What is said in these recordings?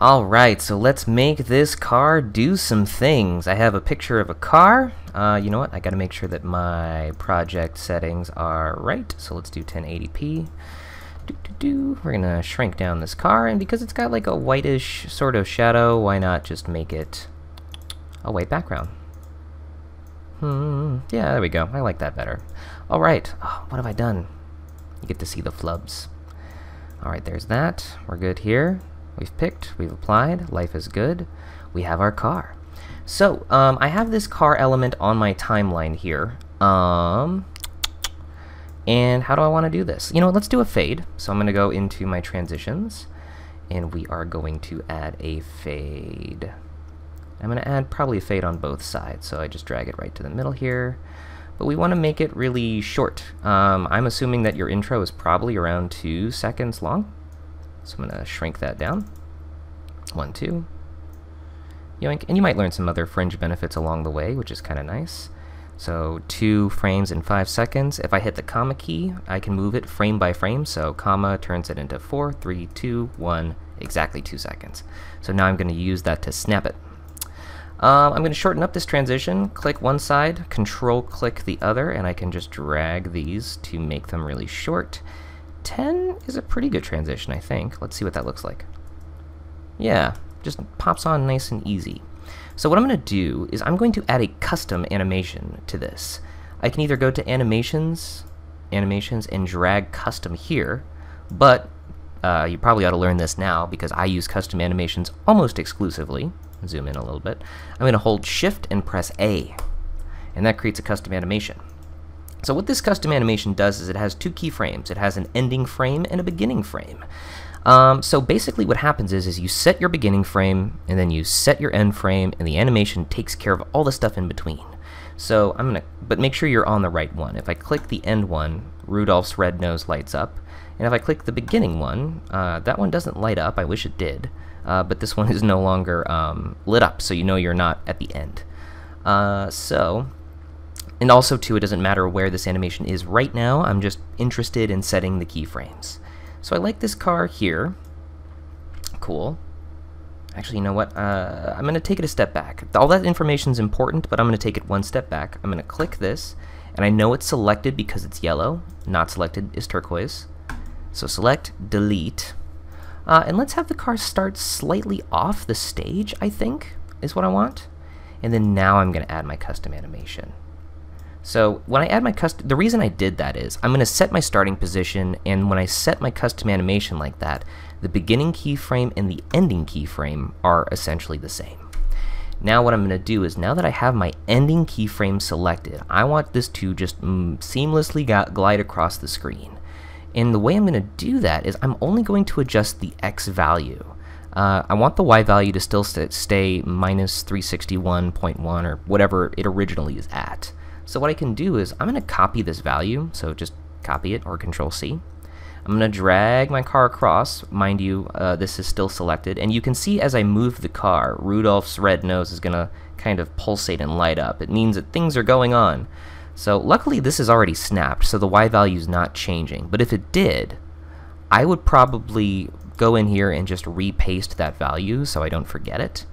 Alright, so let's make this car do some things. I have a picture of a car. Uh, you know what? I gotta make sure that my project settings are right. So let's do 1080p. Doo -doo -doo. We're gonna shrink down this car, and because it's got like a whitish sort of shadow, why not just make it a white background? Hmm, yeah, there we go. I like that better. Alright, oh, what have I done? You get to see the flubs. Alright, there's that. We're good here. We've picked, we've applied, life is good. We have our car. So, um, I have this car element on my timeline here. Um, and how do I want to do this? You know, let's do a fade. So I'm going to go into my transitions, and we are going to add a fade. I'm going to add probably a fade on both sides, so I just drag it right to the middle here. But we want to make it really short. Um, I'm assuming that your intro is probably around two seconds long. So I'm going to shrink that down. One, two. Yoink. And you might learn some other fringe benefits along the way, which is kind of nice. So two frames in five seconds. If I hit the comma key, I can move it frame by frame. So comma turns it into four, three, two, one, exactly two seconds. So now I'm going to use that to snap it. Um, I'm going to shorten up this transition, click one side, control click the other, and I can just drag these to make them really short. 10 is a pretty good transition, I think. Let's see what that looks like. Yeah, just pops on nice and easy. So what I'm going to do is I'm going to add a custom animation to this. I can either go to animations, animations, and drag custom here, but uh, you probably ought to learn this now because I use custom animations almost exclusively. Zoom in a little bit. I'm going to hold shift and press A, and that creates a custom animation. So what this custom animation does is it has two keyframes. It has an ending frame and a beginning frame. Um, so basically what happens is, is you set your beginning frame, and then you set your end frame, and the animation takes care of all the stuff in between. So I'm gonna, but make sure you're on the right one. If I click the end one, Rudolph's red nose lights up. And if I click the beginning one, uh, that one doesn't light up, I wish it did. Uh, but this one is no longer um, lit up, so you know you're not at the end. Uh, so and also, too, it doesn't matter where this animation is right now, I'm just interested in setting the keyframes. So I like this car here. Cool. Actually, you know what? Uh, I'm going to take it a step back. All that information is important, but I'm going to take it one step back. I'm going to click this, and I know it's selected because it's yellow. Not selected is turquoise. So select, delete. Uh, and let's have the car start slightly off the stage, I think, is what I want. And then now I'm going to add my custom animation. So when I add my custom, the reason I did that is I'm going to set my starting position, and when I set my custom animation like that, the beginning keyframe and the ending keyframe are essentially the same. Now what I'm going to do is now that I have my ending keyframe selected, I want this to just mm, seamlessly glide across the screen. And the way I'm going to do that is I'm only going to adjust the X value. Uh, I want the Y value to still st stay minus 361.1 or whatever it originally is at. So what I can do is I'm going to copy this value, so just copy it or control C. I'm going to drag my car across, mind you, uh, this is still selected, and you can see as I move the car, Rudolph's red nose is going to kind of pulsate and light up. It means that things are going on. So luckily this is already snapped, so the Y value is not changing, but if it did, I would probably go in here and just repaste that value so I don't forget it.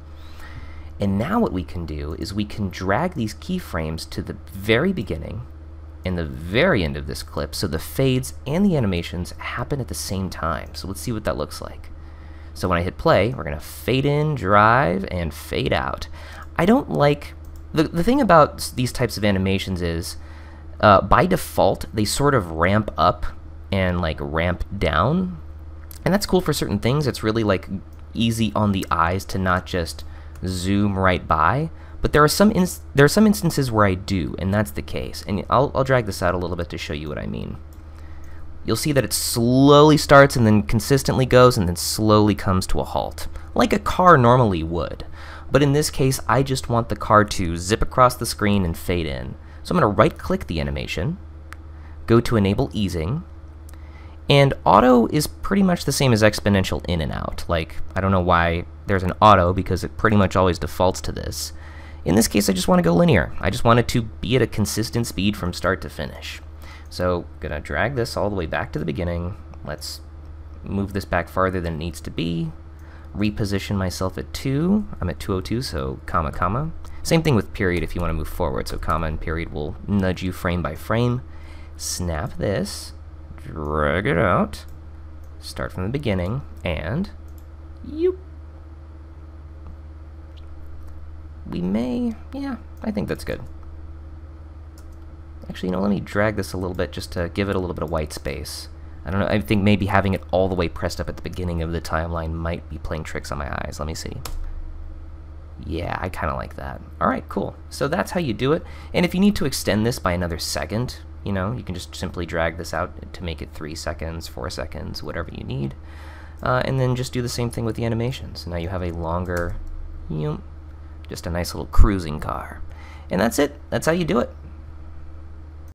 And now what we can do is we can drag these keyframes to the very beginning and the very end of this clip so the fades and the animations happen at the same time. So let's see what that looks like. So when I hit play, we're going to fade in, drive, and fade out. I don't like... The, the thing about these types of animations is, uh, by default, they sort of ramp up and like ramp down. And that's cool for certain things. It's really like easy on the eyes to not just zoom right by, but there are some there are some instances where I do, and that's the case. And I'll, I'll drag this out a little bit to show you what I mean. You'll see that it slowly starts and then consistently goes and then slowly comes to a halt, like a car normally would. But in this case, I just want the car to zip across the screen and fade in. So I'm going to right-click the animation, go to Enable Easing, and auto is pretty much the same as exponential in and out. Like, I don't know why there's an auto because it pretty much always defaults to this. In this case, I just want to go linear. I just want it to be at a consistent speed from start to finish. So, gonna drag this all the way back to the beginning. Let's move this back farther than it needs to be. reposition myself at 2. I'm at 202, so comma, comma. Same thing with period if you want to move forward, so comma and period will nudge you frame by frame. Snap this, drag it out, start from the beginning, and you. We may, yeah, I think that's good. Actually, you know, let me drag this a little bit just to give it a little bit of white space. I don't know, I think maybe having it all the way pressed up at the beginning of the timeline might be playing tricks on my eyes. Let me see. Yeah, I kind of like that. Alright, cool. So that's how you do it. And if you need to extend this by another second, you know, you can just simply drag this out to make it 3 seconds, 4 seconds, whatever you need. Uh, and then just do the same thing with the animations. Now you have a longer, you know, just a nice little cruising car. And that's it. That's how you do it.